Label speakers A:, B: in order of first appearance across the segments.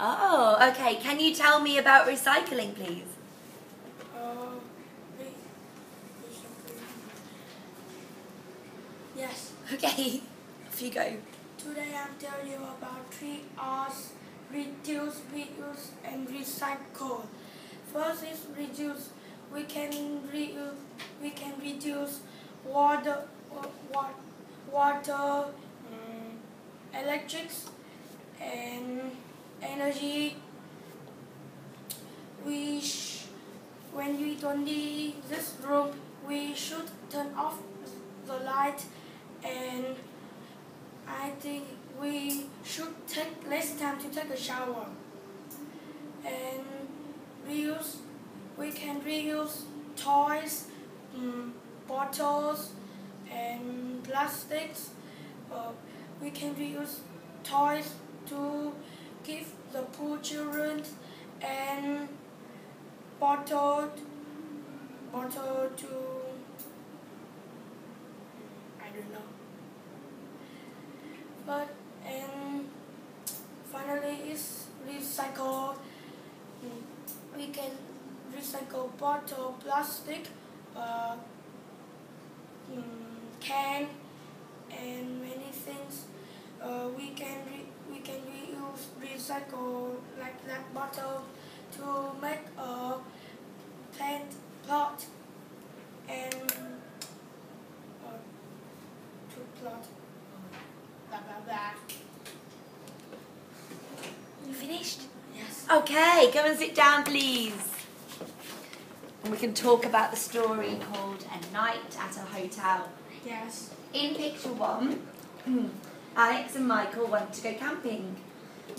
A: Oh, okay. Can you tell me about recycling, please?
B: Uh. Yes.
A: Okay, off you go.
B: Today I'm telling you about three R's: reduce, reuse, and recycle. First is reduce. We can reuse. We can reduce water, wa- water, um, electrics, and energy. We when we don't need this room, we should turn off the light and I think we should take less time to take a shower. And reuse, we can reuse toys, mm, bottles, and plastics. Uh, we can reuse toys to give the poor children and bottle, bottle to I don't know. But and finally is recycle. We can recycle bottle, plastic, uh, mm, can, and many things. Uh, we can we can reuse recycle like that bottle to make a plant pot and uh, to plot blah blah blah.
A: You finished?
B: Yes.
A: Okay, come and sit down, please. And we can talk about the story called A Night at a Hotel.
B: Yes.
A: In picture one, Alex and Michael want to go camping.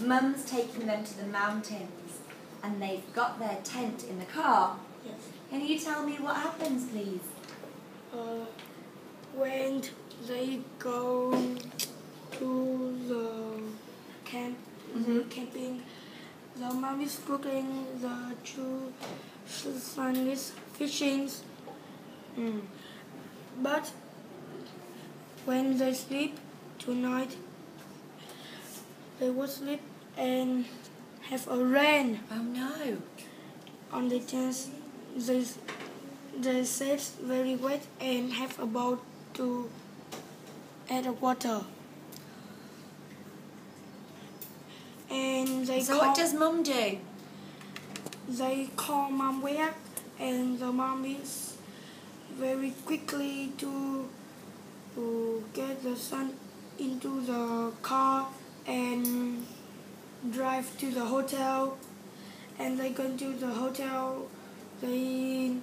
A: Mum's taking them to the mountains and they've got their tent in the car.
B: Yes.
A: Can you tell me what happens, please?
B: Uh, when they go to the camp,
A: Mhm.
B: camping, the mom is cooking, the two son is fishing. Mm. But when they sleep tonight, they will sleep and have a rain
A: Oh no.
B: on the tents. They the sets very wet and have about to add water. And they
A: So
B: call,
A: what does Mum do?
B: they call mom back and the mom is very quickly to to get the son into the car drive to the hotel and they go to the hotel they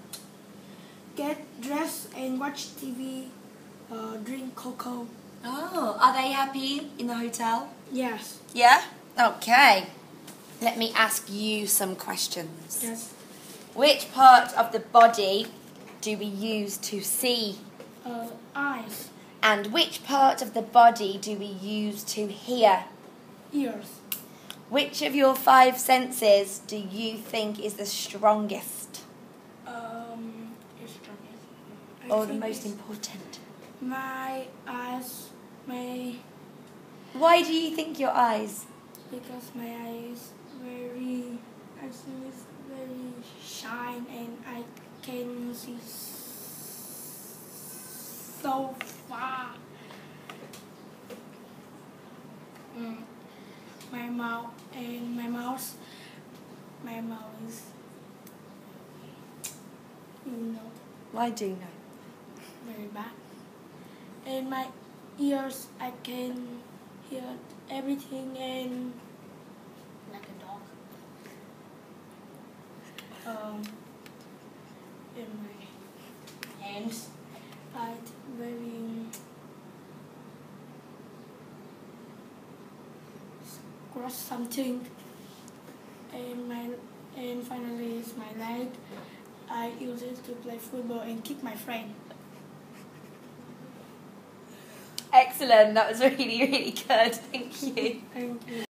B: get dressed and watch TV uh, drink cocoa
A: Oh, are they happy in the hotel?
B: yes
A: Yeah? Okay. Let me ask you some questions.
B: yes
A: Which part of the body do we use to see?
B: uh, eyes
A: And which part of the body do we use to hear?
B: ears
A: Which of your five senses do you think is the strongest
B: um strongest. I
A: or the most important?
B: My eyes, my
A: Why do you think your eyes?
B: because my eyes very, I it's very shine and I can see so far. Mm. My mouth and my mouth, my mouth is, you know.
A: Do know.
B: very bad. And my ears, I can hear everything and like a dog. Um, in my hands, I very scratch something. And my and finally is my leg. I use it to play football and kick my friend.
A: Excellent. That was really, really good. Thank you.
B: Thank you.